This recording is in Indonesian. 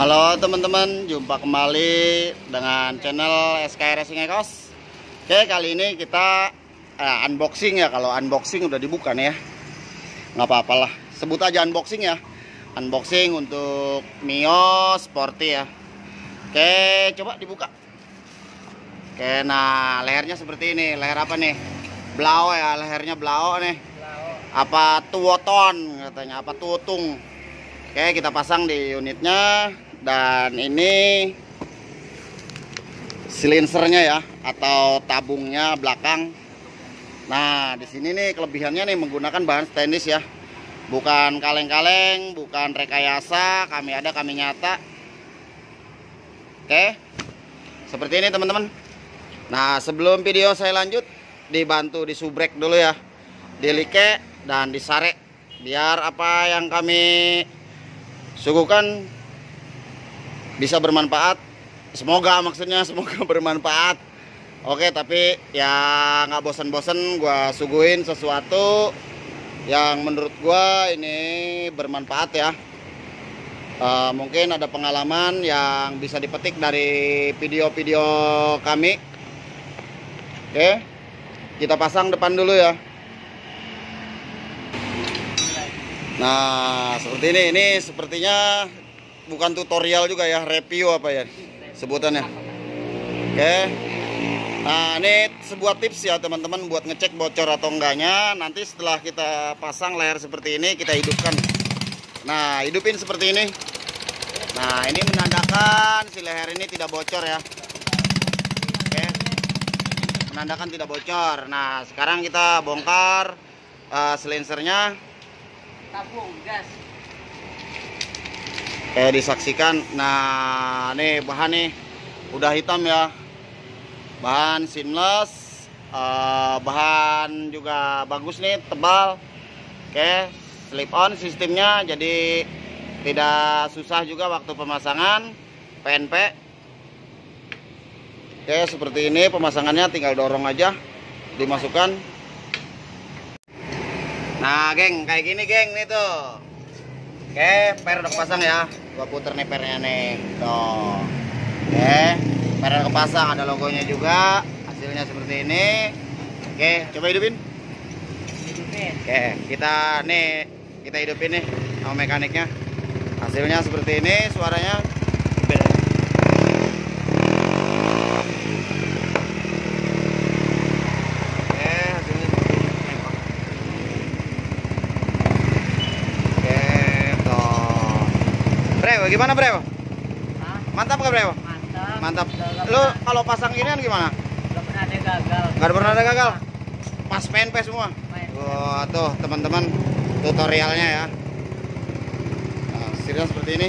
Halo teman-teman, jumpa kembali dengan channel SK Racing Ekos. Oke, kali ini kita eh, unboxing ya. Kalau unboxing udah dibuka nih ya. Nggak apa-apalah, sebut aja unboxing ya. Unboxing untuk Mio Sporty ya. Oke, coba dibuka. Oke, nah lehernya seperti ini. Leher apa nih? Blau ya, lehernya blau nih. Apa tuoton katanya, apa tutung. Oke, kita pasang di unitnya dan ini silinsernya ya atau tabungnya belakang. Nah, di sini nih kelebihannya nih menggunakan bahan stainless ya. Bukan kaleng-kaleng, bukan rekayasa, kami ada kami nyata. Oke. Seperti ini teman-teman. Nah, sebelum video saya lanjut dibantu disubrek dulu ya. Dilike dan disarek biar apa yang kami suguhkan bisa bermanfaat. Semoga maksudnya semoga bermanfaat. Oke tapi ya nggak bosan-bosan gua suguhin sesuatu yang menurut gua ini bermanfaat ya. Uh, mungkin ada pengalaman yang bisa dipetik dari video-video kami. Oke kita pasang depan dulu ya. Nah, seperti ini. Ini sepertinya bukan tutorial juga ya, review apa ya sebutannya. Oke. Nah, ini sebuah tips ya teman-teman buat ngecek bocor atau enggaknya. Nanti setelah kita pasang leher seperti ini, kita hidupkan. Nah, hidupin seperti ini. Nah, ini menandakan si leher ini tidak bocor ya. Oke. Menandakan tidak bocor. Nah, sekarang kita bongkar uh, silencernya tabung gas eh disaksikan. Nah nih bahan nih. Udah hitam ya. Bahan seamless. Uh, bahan juga bagus nih tebal. Oke slip on sistemnya jadi tidak susah juga waktu pemasangan. PNP oke seperti ini pemasangannya tinggal dorong aja. Dimasukkan. Nah, geng, kayak gini, geng, nih tuh. Oke, per udah kepasang ya. Gua puter nih pernya nih. Tuh. Oke, per udah kepasang, ada logonya juga. Hasilnya seperti ini. Oke, coba hidupin. hidupin Oke, kita nih kita hidupin nih sama mekaniknya. Hasilnya seperti ini, suaranya Brewo, gimana Brewo? Hah? Mantap gak Brewo? Mantap. Mantap. Lu pernah- kalau pasang ginian gimana? Gak pernah ada gagal. Gak pernah ada gagal? Pas PNP semua? Main. Wah tuh teman-teman tutorialnya ya. Nah, seperti ini.